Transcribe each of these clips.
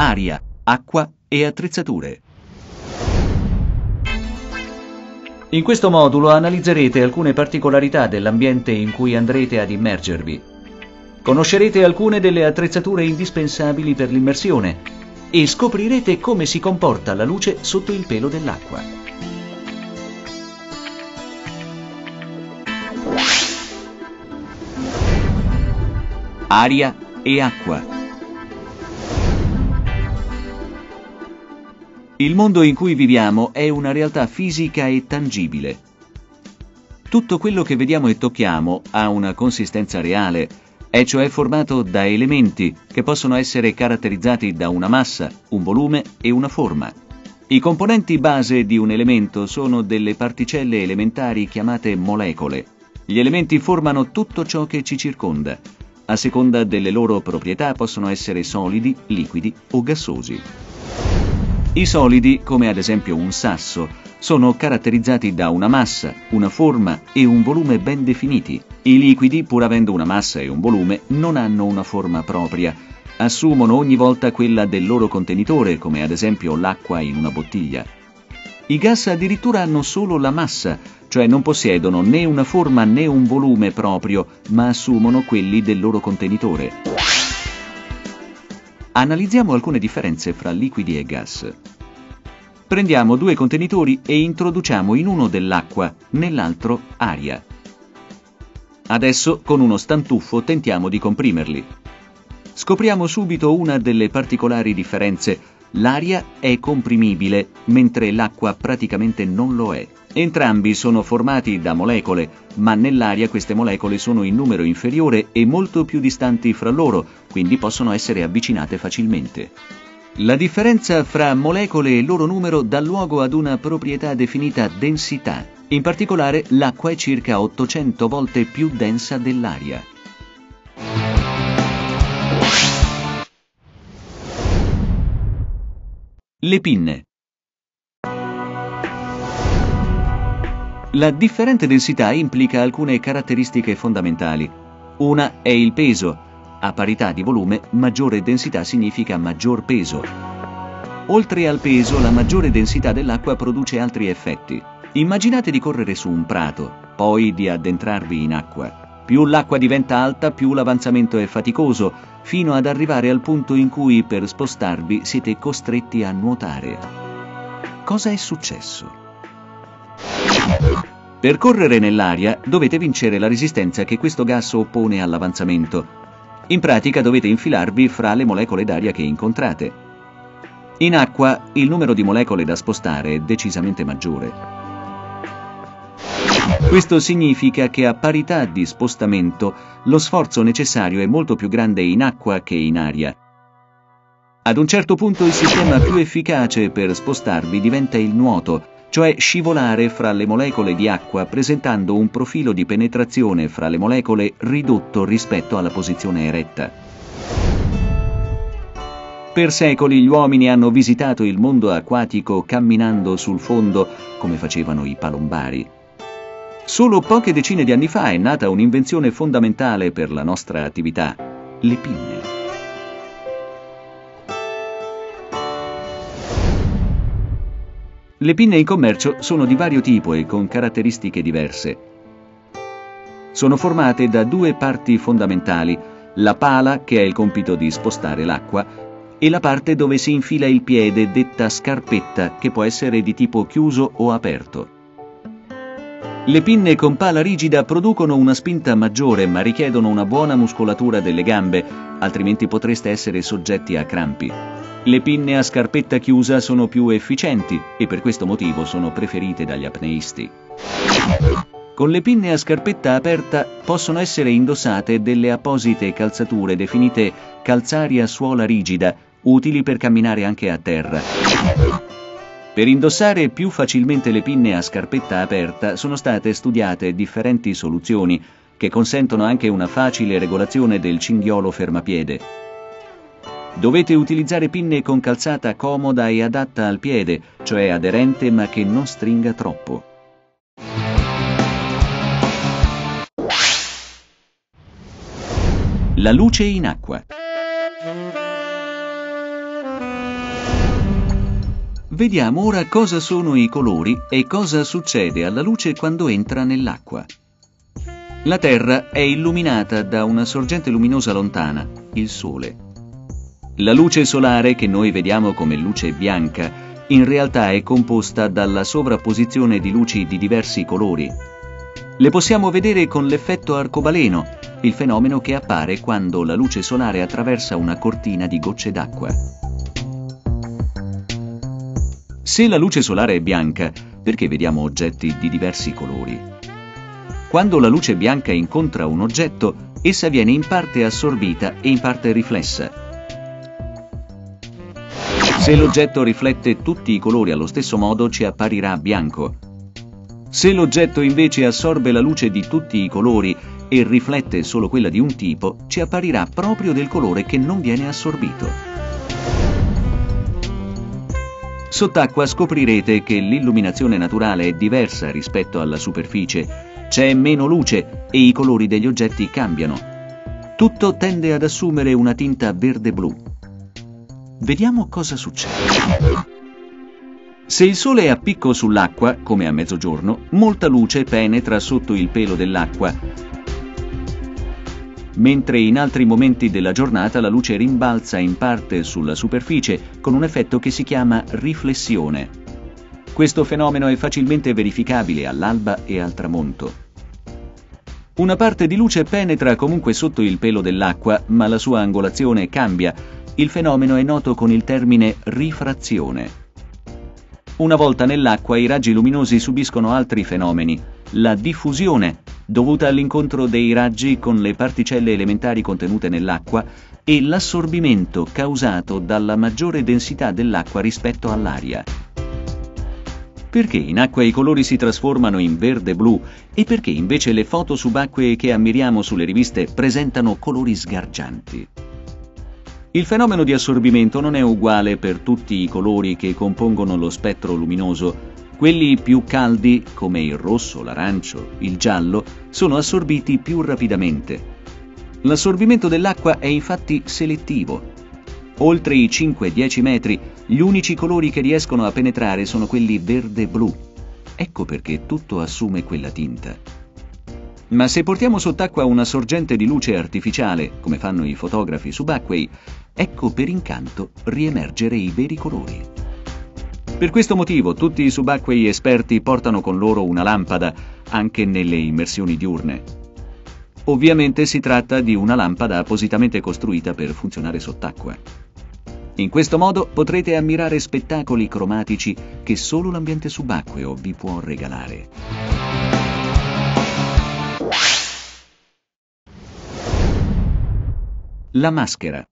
aria, acqua e attrezzature. In questo modulo analizzerete alcune particolarità dell'ambiente in cui andrete ad immergervi. Conoscerete alcune delle attrezzature indispensabili per l'immersione e scoprirete come si comporta la luce sotto il pelo dell'acqua. Aria e acqua. Il mondo in cui viviamo è una realtà fisica e tangibile. Tutto quello che vediamo e tocchiamo ha una consistenza reale, è cioè formato da elementi che possono essere caratterizzati da una massa, un volume e una forma. I componenti base di un elemento sono delle particelle elementari chiamate molecole. Gli elementi formano tutto ciò che ci circonda. A seconda delle loro proprietà possono essere solidi, liquidi o gassosi. I solidi, come ad esempio un sasso, sono caratterizzati da una massa, una forma e un volume ben definiti. I liquidi, pur avendo una massa e un volume, non hanno una forma propria. Assumono ogni volta quella del loro contenitore, come ad esempio l'acqua in una bottiglia. I gas addirittura hanno solo la massa, cioè non possiedono né una forma né un volume proprio, ma assumono quelli del loro contenitore. Analizziamo alcune differenze fra liquidi e gas. Prendiamo due contenitori e introduciamo in uno dell'acqua, nell'altro aria. Adesso con uno stantuffo tentiamo di comprimerli. Scopriamo subito una delle particolari differenze. L'aria è comprimibile, mentre l'acqua praticamente non lo è. Entrambi sono formati da molecole, ma nell'aria queste molecole sono in numero inferiore e molto più distanti fra loro, quindi possono essere avvicinate facilmente. La differenza fra molecole e loro numero dà luogo ad una proprietà definita densità. In particolare l'acqua è circa 800 volte più densa dell'aria. Le pinne La differente densità implica alcune caratteristiche fondamentali. Una è il peso. A parità di volume, maggiore densità significa maggior peso. Oltre al peso, la maggiore densità dell'acqua produce altri effetti. Immaginate di correre su un prato, poi di addentrarvi in acqua. Più l'acqua diventa alta, più l'avanzamento è faticoso, fino ad arrivare al punto in cui per spostarvi siete costretti a nuotare. Cosa è successo? Per correre nell'aria dovete vincere la resistenza che questo gas oppone all'avanzamento. In pratica dovete infilarvi fra le molecole d'aria che incontrate. In acqua il numero di molecole da spostare è decisamente maggiore. Questo significa che a parità di spostamento lo sforzo necessario è molto più grande in acqua che in aria. Ad un certo punto il sistema più efficace per spostarvi diventa il nuoto, cioè scivolare fra le molecole di acqua presentando un profilo di penetrazione fra le molecole ridotto rispetto alla posizione eretta. Per secoli gli uomini hanno visitato il mondo acquatico camminando sul fondo come facevano i palombari. Solo poche decine di anni fa è nata un'invenzione fondamentale per la nostra attività, le pinne. Le pinne in commercio sono di vario tipo e con caratteristiche diverse. Sono formate da due parti fondamentali, la pala che ha il compito di spostare l'acqua e la parte dove si infila il piede detta scarpetta che può essere di tipo chiuso o aperto. Le pinne con pala rigida producono una spinta maggiore ma richiedono una buona muscolatura delle gambe, altrimenti potreste essere soggetti a crampi. Le pinne a scarpetta chiusa sono più efficienti e per questo motivo sono preferite dagli apneisti. Con le pinne a scarpetta aperta possono essere indossate delle apposite calzature definite calzari a suola rigida, utili per camminare anche a terra. Per indossare più facilmente le pinne a scarpetta aperta sono state studiate differenti soluzioni che consentono anche una facile regolazione del cinghiolo fermapiede. Dovete utilizzare pinne con calzata comoda e adatta al piede, cioè aderente ma che non stringa troppo. La luce in acqua. Vediamo ora cosa sono i colori e cosa succede alla luce quando entra nell'acqua. La Terra è illuminata da una sorgente luminosa lontana, il Sole. La luce solare che noi vediamo come luce bianca in realtà è composta dalla sovrapposizione di luci di diversi colori. Le possiamo vedere con l'effetto arcobaleno, il fenomeno che appare quando la luce solare attraversa una cortina di gocce d'acqua. Se la luce solare è bianca, perché vediamo oggetti di diversi colori? Quando la luce bianca incontra un oggetto, essa viene in parte assorbita e in parte riflessa. Se l'oggetto riflette tutti i colori allo stesso modo ci apparirà bianco. Se l'oggetto invece assorbe la luce di tutti i colori e riflette solo quella di un tipo, ci apparirà proprio del colore che non viene assorbito. Sott'acqua scoprirete che l'illuminazione naturale è diversa rispetto alla superficie, c'è meno luce e i colori degli oggetti cambiano. Tutto tende ad assumere una tinta verde-blu. Vediamo cosa succede. Se il sole è a picco sull'acqua, come a mezzogiorno, molta luce penetra sotto il pelo dell'acqua, mentre in altri momenti della giornata la luce rimbalza in parte sulla superficie con un effetto che si chiama riflessione. Questo fenomeno è facilmente verificabile all'alba e al tramonto. Una parte di luce penetra comunque sotto il pelo dell'acqua, ma la sua angolazione cambia il fenomeno è noto con il termine rifrazione. Una volta nell'acqua i raggi luminosi subiscono altri fenomeni, la diffusione, dovuta all'incontro dei raggi con le particelle elementari contenute nell'acqua, e l'assorbimento causato dalla maggiore densità dell'acqua rispetto all'aria. Perché in acqua i colori si trasformano in verde-blu e perché invece le foto subacquee che ammiriamo sulle riviste presentano colori sgargianti? Il fenomeno di assorbimento non è uguale per tutti i colori che compongono lo spettro luminoso. Quelli più caldi, come il rosso, l'arancio, il giallo, sono assorbiti più rapidamente. L'assorbimento dell'acqua è infatti selettivo. Oltre i 5-10 metri, gli unici colori che riescono a penetrare sono quelli verde-blu. Ecco perché tutto assume quella tinta. Ma se portiamo sott'acqua una sorgente di luce artificiale, come fanno i fotografi subacquei, ecco per incanto riemergere i veri colori. Per questo motivo tutti i subacquei esperti portano con loro una lampada, anche nelle immersioni diurne. Ovviamente si tratta di una lampada appositamente costruita per funzionare sott'acqua. In questo modo potrete ammirare spettacoli cromatici che solo l'ambiente subacqueo vi può regalare. La maschera.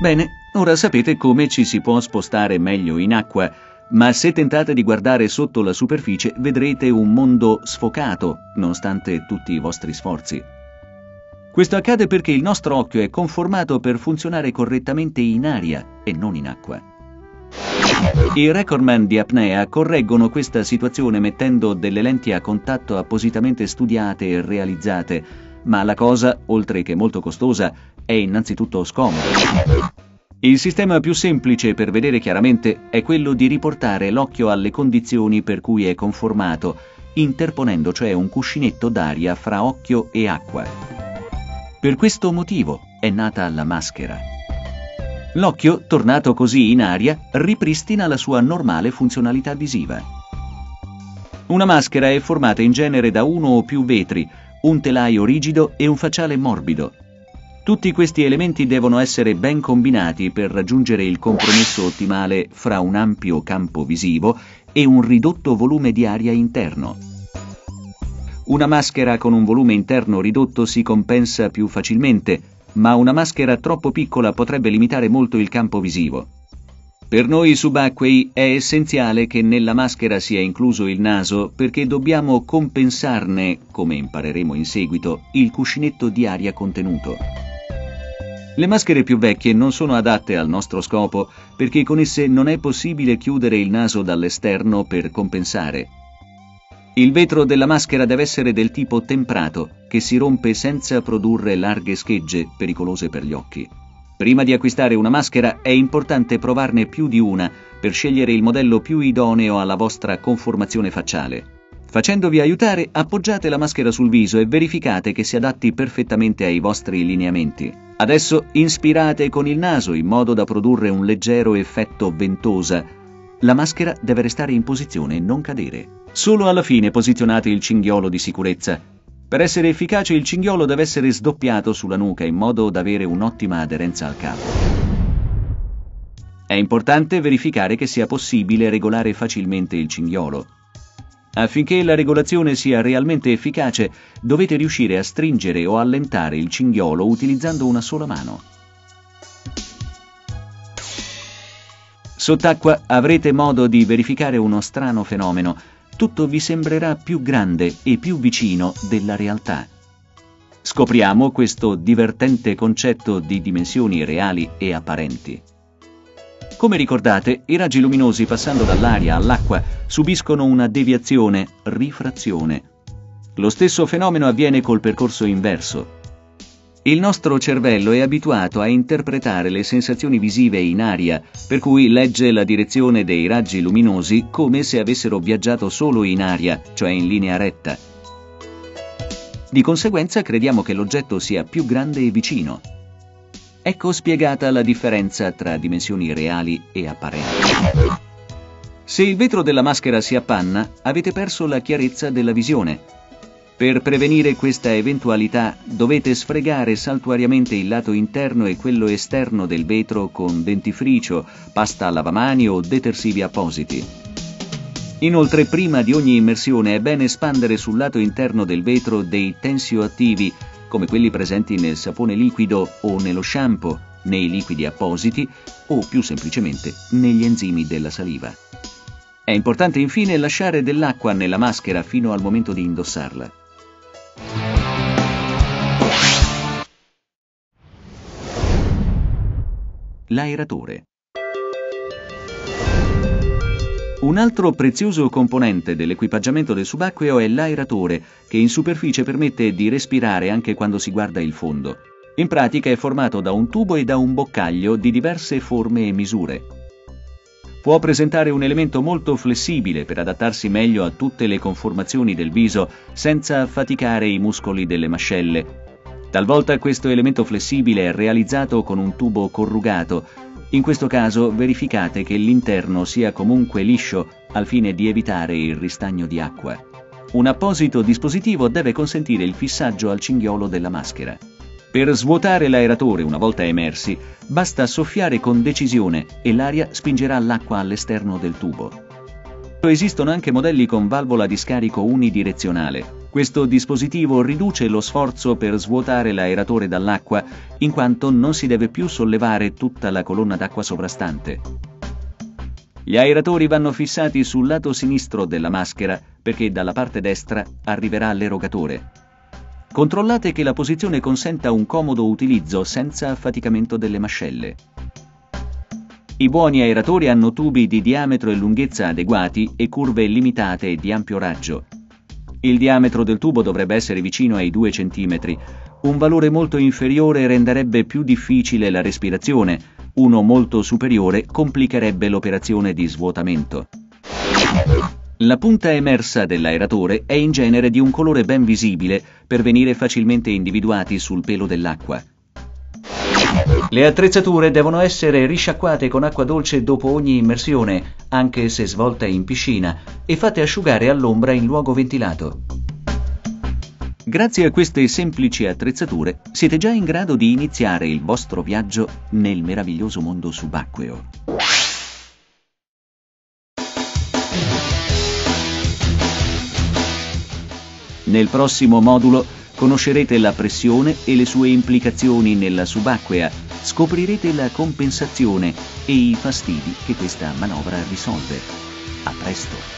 Bene, ora sapete come ci si può spostare meglio in acqua, ma se tentate di guardare sotto la superficie vedrete un mondo sfocato, nonostante tutti i vostri sforzi. Questo accade perché il nostro occhio è conformato per funzionare correttamente in aria e non in acqua. I recordman di apnea correggono questa situazione mettendo delle lenti a contatto appositamente studiate e realizzate ma la cosa, oltre che molto costosa, è innanzitutto scomoda. Il sistema più semplice per vedere chiaramente è quello di riportare l'occhio alle condizioni per cui è conformato, interponendo cioè un cuscinetto d'aria fra occhio e acqua. Per questo motivo è nata la maschera. L'occhio, tornato così in aria, ripristina la sua normale funzionalità visiva. Una maschera è formata in genere da uno o più vetri, un telaio rigido e un facciale morbido. Tutti questi elementi devono essere ben combinati per raggiungere il compromesso ottimale fra un ampio campo visivo e un ridotto volume di aria interno. Una maschera con un volume interno ridotto si compensa più facilmente, ma una maschera troppo piccola potrebbe limitare molto il campo visivo. Per noi subacquei è essenziale che nella maschera sia incluso il naso perché dobbiamo compensarne, come impareremo in seguito, il cuscinetto di aria contenuto. Le maschere più vecchie non sono adatte al nostro scopo perché con esse non è possibile chiudere il naso dall'esterno per compensare. Il vetro della maschera deve essere del tipo temprato, che si rompe senza produrre larghe schegge pericolose per gli occhi. Prima di acquistare una maschera è importante provarne più di una per scegliere il modello più idoneo alla vostra conformazione facciale. Facendovi aiutare, appoggiate la maschera sul viso e verificate che si adatti perfettamente ai vostri lineamenti. Adesso inspirate con il naso in modo da produrre un leggero effetto ventosa. La maschera deve restare in posizione e non cadere. Solo alla fine posizionate il cinghiolo di sicurezza. Per essere efficace il cinghiolo deve essere sdoppiato sulla nuca in modo da avere un'ottima aderenza al capo. È importante verificare che sia possibile regolare facilmente il cinghiolo. Affinché la regolazione sia realmente efficace, dovete riuscire a stringere o allentare il cinghiolo utilizzando una sola mano. Sott'acqua avrete modo di verificare uno strano fenomeno. Tutto vi sembrerà più grande e più vicino della realtà. Scopriamo questo divertente concetto di dimensioni reali e apparenti. Come ricordate, i raggi luminosi passando dall'aria all'acqua subiscono una deviazione, rifrazione. Lo stesso fenomeno avviene col percorso inverso. Il nostro cervello è abituato a interpretare le sensazioni visive in aria, per cui legge la direzione dei raggi luminosi come se avessero viaggiato solo in aria, cioè in linea retta. Di conseguenza crediamo che l'oggetto sia più grande e vicino. Ecco spiegata la differenza tra dimensioni reali e apparenti. Se il vetro della maschera si appanna, avete perso la chiarezza della visione. Per prevenire questa eventualità dovete sfregare saltuariamente il lato interno e quello esterno del vetro con dentifricio, pasta a lavamani o detersivi appositi. Inoltre, prima di ogni immersione è bene espandere sul lato interno del vetro dei tensioattivi come quelli presenti nel sapone liquido o nello shampoo, nei liquidi appositi o più semplicemente negli enzimi della saliva. È importante infine lasciare dell'acqua nella maschera fino al momento di indossarla. L'aeratore un altro prezioso componente dell'equipaggiamento del subacqueo è l'aeratore, che in superficie permette di respirare anche quando si guarda il fondo. In pratica è formato da un tubo e da un boccaglio di diverse forme e misure. Può presentare un elemento molto flessibile per adattarsi meglio a tutte le conformazioni del viso senza affaticare i muscoli delle mascelle. Talvolta questo elemento flessibile è realizzato con un tubo corrugato, in questo caso verificate che l'interno sia comunque liscio al fine di evitare il ristagno di acqua. Un apposito dispositivo deve consentire il fissaggio al cinghiolo della maschera. Per svuotare l'aeratore una volta emersi, basta soffiare con decisione e l'aria spingerà l'acqua all'esterno del tubo. Esistono anche modelli con valvola di scarico unidirezionale, questo dispositivo riduce lo sforzo per svuotare l'aeratore dall'acqua, in quanto non si deve più sollevare tutta la colonna d'acqua sovrastante. Gli aeratori vanno fissati sul lato sinistro della maschera perché dalla parte destra arriverà l'erogatore. Controllate che la posizione consenta un comodo utilizzo senza affaticamento delle mascelle. I buoni aeratori hanno tubi di diametro e lunghezza adeguati e curve limitate di ampio raggio. Il diametro del tubo dovrebbe essere vicino ai 2 cm. Un valore molto inferiore renderebbe più difficile la respirazione, uno molto superiore complicherebbe l'operazione di svuotamento. La punta emersa dell'aeratore è in genere di un colore ben visibile per venire facilmente individuati sul pelo dell'acqua. Le attrezzature devono essere risciacquate con acqua dolce dopo ogni immersione, anche se svolte in piscina, e fatte asciugare all'ombra in luogo ventilato. Grazie a queste semplici attrezzature siete già in grado di iniziare il vostro viaggio nel meraviglioso mondo subacqueo. Nel prossimo modulo conoscerete la pressione e le sue implicazioni nella subacquea, scoprirete la compensazione e i fastidi che questa manovra risolve. A presto!